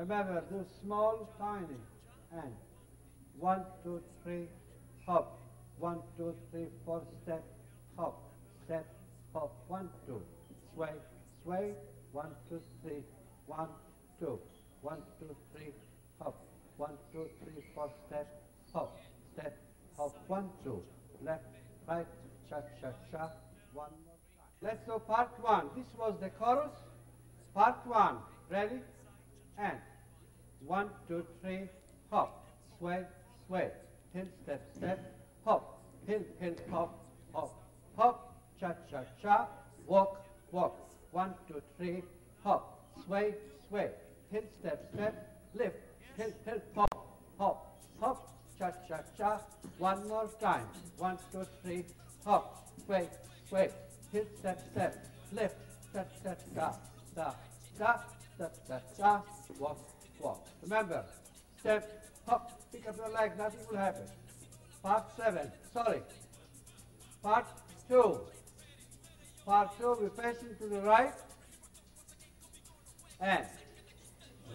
Remember, do small, tiny, and one, two, three, hop. One, two, three, four, step, hop, step, hop. One, two, sway, sway. One, two, three, one, two. One, two, three, hop. One, two, three, four, step, hop, step, hop. One, two. Left, right, cha, cha, cha. One more time. Let's do part one. This was the chorus. Part one. Ready? And one, two, three, hop, sway, sway, pin, step, step, hop, pin, pin, hop, hop, hop, cha, cha, cha, walk, walk. One, two, three, hop, sway, sway, pin, step, step, lift, pin, pin, hop, hop, hop, cha, cha, cha. One more time. One, two, three, hop, sway, sway, pin, step, step, lift, cha, cha, cha, da, da, da, da, da, walk, Remember, step, hop, pick up your leg, nothing will happen. Part seven, sorry. Part two. Part two, we're facing to the right. And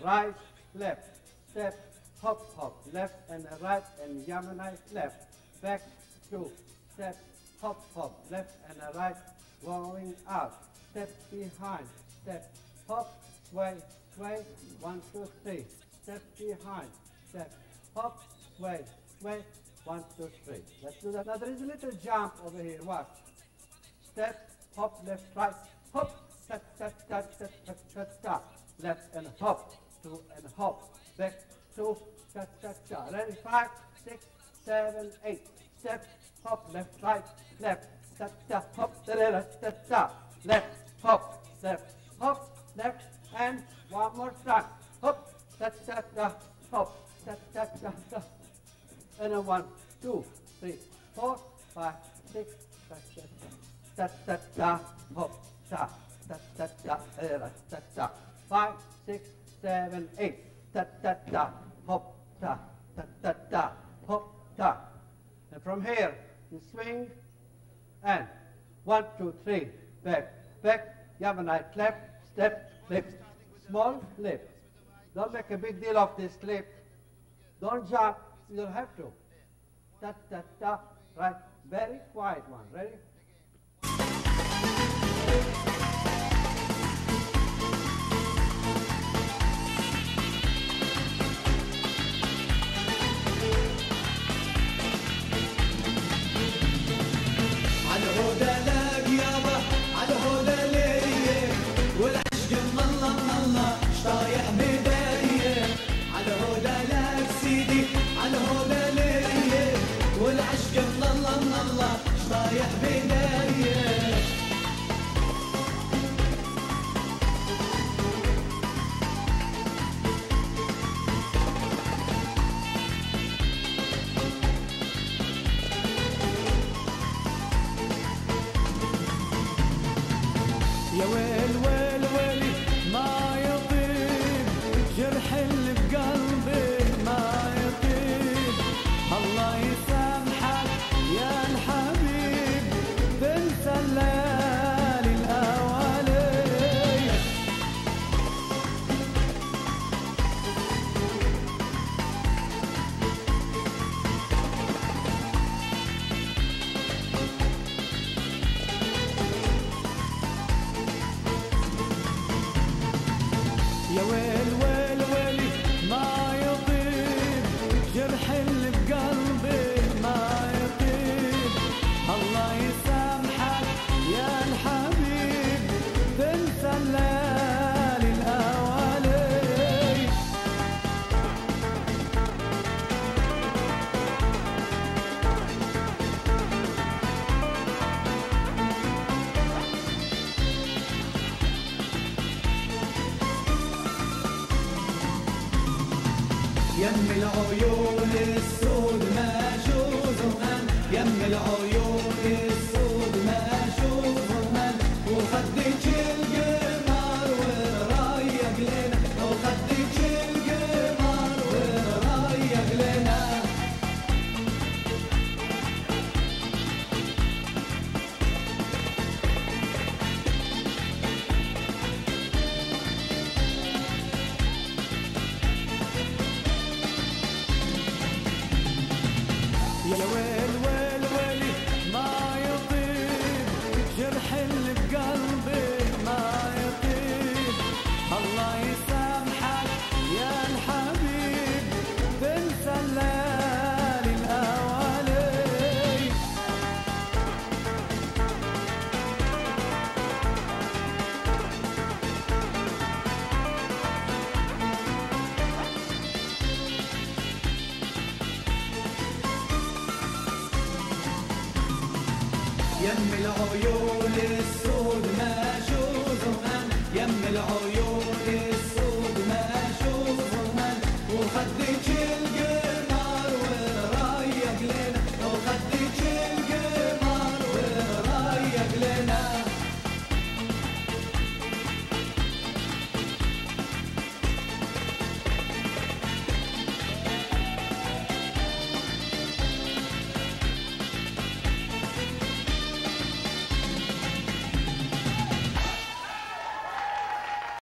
right, left, step, hop, hop, left and right and Yemenites left. Back, two, step, hop, hop, left and right, going out. Step behind, step, hop, sway, sway, one, two, three. Step behind, step, hop, sway, sway, one, two, three. Let's do that. Now there is a little jump over here, watch. Step, hop, left, right, hop, step, step, step, step, step, step, step. Left and hop, two and hop, back, two, cha, cha, cha. Ready, five, six, seven, eight. Step, hop, left, right, left, step, step, hop, da, step, step, left, hop, left, hop, left, and one more time da da da, hop, da da da da. And a one, two, three, four, five, six, da da da da da hop, da da da da da da da. Five, six, seven, eight, da da da hop, da da da da hop, da. And from here, you swing and one, two, three, back, back, You have a nice left, step, lift, small lift. Don't make a big deal of this lift. Don't jump, you don't have to. Ta, ta, ta, right, very quiet one, ready? that been there. يم العيون السود ما شوفهن يم العيون يم العيون السود ما شو يم العيون السود